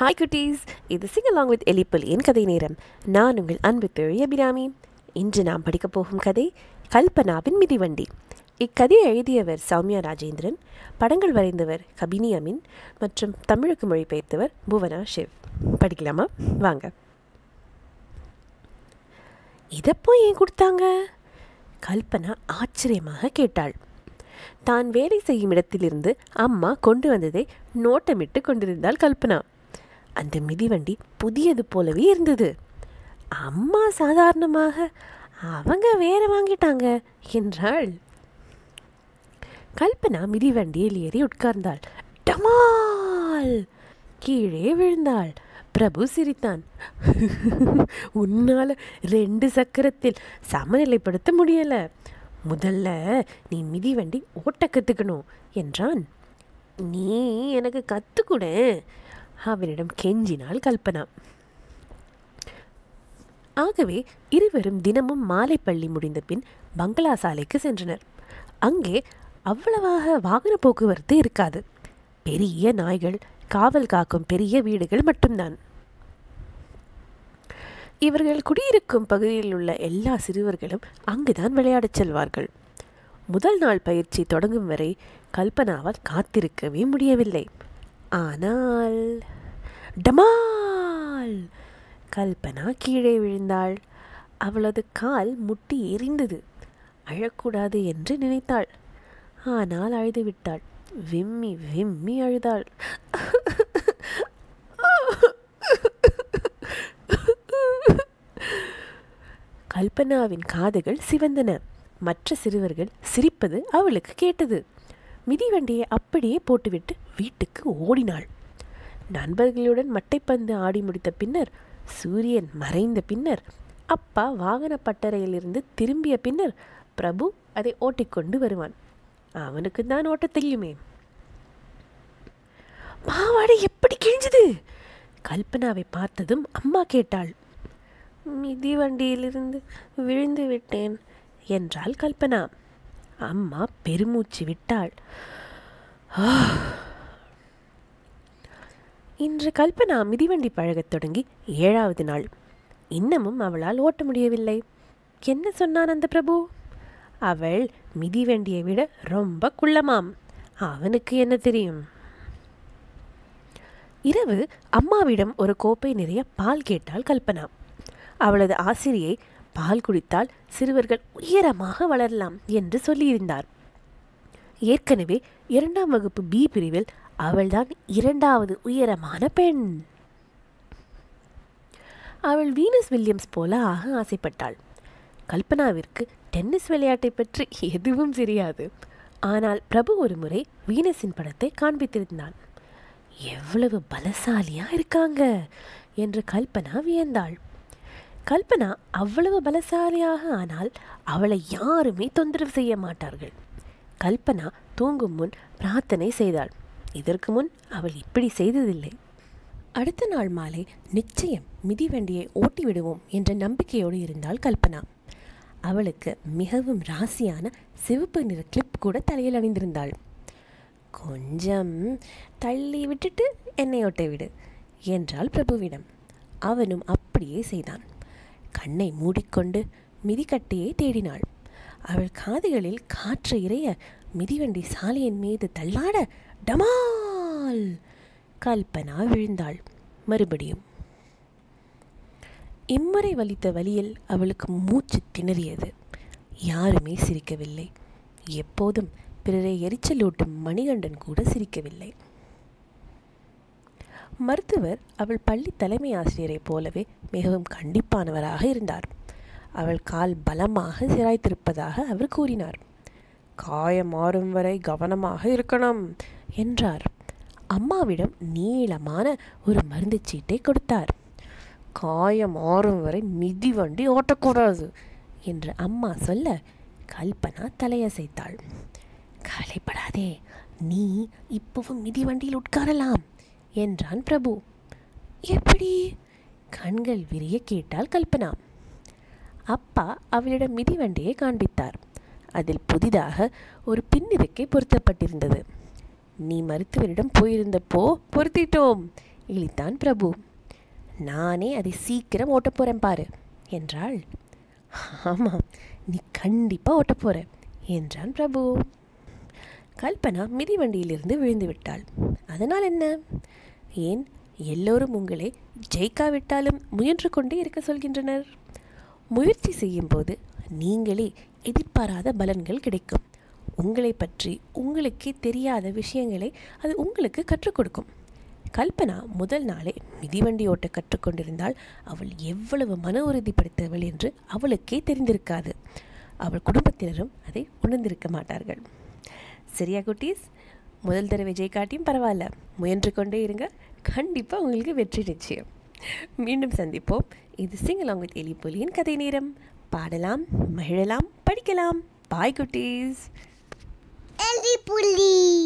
Hi குட்டீஸ் இது sing along with எலிப்பல் என் கதை நேரம். நான் உங்கள் அன்பு தோழி அபிராமி. இன்று நாம் படிக்கப் போகும் கதை கல்பனாவின் மிதிவண்டி. இக்கதையை எழுதியவர் சௌமியா ராஜேந்திரன் படங்கள் வரைந்தவர் கபினி அமின் மற்றும் தமிழுக்கு மொழிபெயர்த்தவர் புவனா ஷிவ். படிக்கலாமா? வாங்க. இதப்போ ஏன் கொடுத்தாங்க? கல்பனா ஆச்சரியமாக கேட்டாள். தான் வேலை செய்யும் இடத்திலிருந்து அம்மா கொண்டு வந்ததை நோட்டமிட்டு கொண்டிருந்தாள் கல்பனா. அந்த மிதிவண்டி புதியது போலவே இருந்தது. அம்மா சாதாரணமாக அவங்க வேற வாங்கிட்டாங்க என்றாள். கல்பனா மிதிவண்டியில் ஏறி உட்கார்ந்தாள். டமால்! கீழே விழுந்தாள். பிரபு சிரித்தான். உன்னால ரெண்டு சக்கரத்தில் சமநிலைப்படுத்த முடியல. முதல்ல நீ மிதிவண்டி ஓட்ட கற்றுக்கணும் என்றான். நீ எனக்கு கற்றுக்கூட அவனிடம் கெஞ்சினாள் கல்பனா. ஆகவே இருவரும் தினமும் மாலை பள்ளி முடிந்த பின் பங்களா சாலைக்கு சென்றனர். அங்கே அவ்வளவாக வாகன போக்குவரத்து இருக்காது. பெரிய நாய்கள் காவல் காக்கும் பெரிய வீடுகள் மட்டும்தான். இவர்கள் குடியிருக்கும் பகுதியில் உள்ள எல்லா சிறுவர்களும் அங்குதான் விளையாடச் செல்வார்கள். முதல் நாள் பயிற்சி தொடங்கும் வரை கல்பனாவால் காத்திருக்கவே முடியவில்லை. ஆனால் டமால்! கல்பனா கீழே விழுந்தாள். அவளது கால் முட்டி எரிந்தது. அழக்கூடாது என்று நினைத்தாள். ஆனால் அழுது விட்டாள் விம்மி விம்மி அழுதாள். கல்பனாவின் காதுகள் சிவந்தன. மற்ற சிறுவர்கள் சிரிப்பது அவளுக்கு கேட்டது. மிதிவண்டியை அப்படியே போட்டுவிட்டு வீட்டுக்கு ஓடினாள். நண்பர்களுடன் மட்டைப்பந்து ஆடி முடித்த பின்னர் சூரியன் மறைந்த பின்னர் அப்பா வாகன பட்டறையிலிருந்து திரும்பிய பின்னர் பிரபு அதை ஓட்டிக்கொண்டு வருவான். அவனுக்கு தான் ஓட்ட தெரியுமே. பாவாடை எப்படி கிழிஞ்சது? கல்பனாவை பார்த்ததும் அம்மா கேட்டாள். மிதிவண்டியிலிருந்து விழுந்து விட்டேன் என்றாள் கல்பனா. அம்மா பெருமூச்சு விட்டாள். இன்று கல்பனா மிதிவண்டி பழகத் தொடங்கி ஏழாவது நாள். இன்னமும் அவளால் ஓட்ட முடியவில்லை. என்ன சொன்னான் அந்த பிரபு அவள் மிதிவண்டியை விட ரொம்ப குள்ளமாம். அவனுக்கு என்ன தெரியும்? இரவு அம்மாவிடம் ஒரு கோப்பை நிறைய பால் கேட்டாள் கல்பனா. அவளது ஆசிரியை பால் குடித்தால் சிறுவர்கள் உயரமாக வளரலாம் என்று சொல்லியிருந்தார். ஏற்கனவே இரண்டாம் வகுப்பு பி பிரிவில் அவள்தான் இரண்டாவது உயரமான பெண். அவள் வீனஸ் வில்லியம்ஸ் போல ஆக ஆசைப்பட்டாள். கல்பனாவிற்கு டென்னிஸ் விளையாட்டை பற்றி எதுவும் தெரியாது. ஆனால் பிரபு ஒரு முறை வீனஸின் படத்தை காண்பித்திருந்தான். எவ்வளவு பலசாலியா இருக்காங்க என்று கல்பனா வியந்தாள். கல்பனா அவ்வளவு பலசாலியாக ஆனால் அவளை யாருமே தொந்தரவு செய்ய மாட்டார்கள். கல்பனா தூங்கும் முன் பிரார்த்தனை செய்தாள். இதற்கு முன் அவள் இப்படி செய்ததில்லை. அடுத்த நாள் மாலை நிச்சயம் மிதிவண்டியை ஓட்டி விடுவோம் என்ற நம்பிக்கையோடு இருந்தாள் கல்பனா. அவளுக்கு மிகவும் ராசியான சிவப்பு நிற கிளிப் கூட தலையில் அணிந்திருந்தாள். கொஞ்சம் தள்ளி விட்டுட்டு என்னை ஓட்ட விடு என்றாள் பிரபுவிடம். அவனும் அப்படியே செய்தான். கண்ணை மூடிக்கொண்டு மிதிக்கட்டையை தேடினாள். அவள் காதுகளில் காற்று இறைய மிதிவண்டி சாலையின் மீது தள்ளாட டமால்! கல்பனா விழுந்தாள். மறுபடியும் இம்முறை வலித்த வழியில் அவளுக்கு மூச்சு திணறியது. யாருமே சிரிக்கவில்லை. எப்போதும் பிறரை எரிச்சலூட்டும் மணிகண்டன் கூட சிரிக்கவில்லை. மருத்துவர் அவள் பள்ளி தலைமை ஆசிரியரைப் போலவே மிகவும் கண்டிப்பானவராக இருந்தார். அவள் கால் பலமாக சிராய்த்திருப்பதாக அவர் கூறினார். காயம் மாறும் வரை கவனமாக இருக்கணும் என்றார். அம்மாவிடம் நீளமான ஒரு மருந்து சீட்டை கொடுத்தார். காயம் மாறும் வரை மிதிவண்டி ஓட்டக்கூடாது என்று அம்மா சொல்ல கல்பனா தலையசைத்தாள். கவலைப்படாதே நீ இப்பவும் மிதிவண்டியில் உட்காரலாம் என்றான் பிரபு. எப்படி? கண்கள் விரிய கேட்டால் கல்பனா. அப்பா அவளிடம் மிதிவண்டியை காண்பித்தார். அதில் புதிதாக ஒரு பின்னிருக்கை பொருத்தப்பட்டிருந்தது. நீ மருத்துவரிடம் போயிருந்தப்போ பொருத்திட்டோம் இழித்தான் பிரபு. நானே அதை சீக்கிரம் ஓட்டப் போகிறேன் பாரு என்றாள். ஆமாம் நீ கண்டிப்பாக ஓட்டப் போகிற என்றான் பிரபு. கல்பனா மிதிவண்டியிலிருந்து விழுந்து விட்டாள் அதனால் என்ன? ஏன் எல்லோரும் உங்களை ஜெயிக்காவிட்டாலும் முயன்று கொண்டே இருக்க சொல்கின்றனர். முயற்சி செய்யும்போது நீங்களே எதிர்பாராத பலன்கள் கிடைக்கும். உங்களை பற்றி உங்களுக்கே தெரியாத விஷயங்களை அது உங்களுக்கு கற்றுக் கொடுக்கும். கல்பனா முதல் நாளே மிதிவண்டி ஓட்ட கற்றுக்கொண்டிருந்தால் அவள் எவ்வளவு மன உறுதி படைத்தவள் என்று அவளுக்கே தெரிந்திருக்காது. அவள் குடும்பத்தினரும் அதை உணர்ந்திருக்க மாட்டார்கள். சரியா குட்டீஸ் முதல் தடவை விஜய் காட்டியும் பரவாயில்ல. முயன்று கொண்டே இருங்க. கண்டிப்பாக உங்களுக்கு வெற்றி நிச்சயம். மீண்டும் சந்திப்போம். இது சிங்கலாங் வித் எலிப்புலியின் கதை நேரம். பாடலாம் மகிழலாம் படிக்கலாம். பாய் குட்டீஸ். எலிப்புலி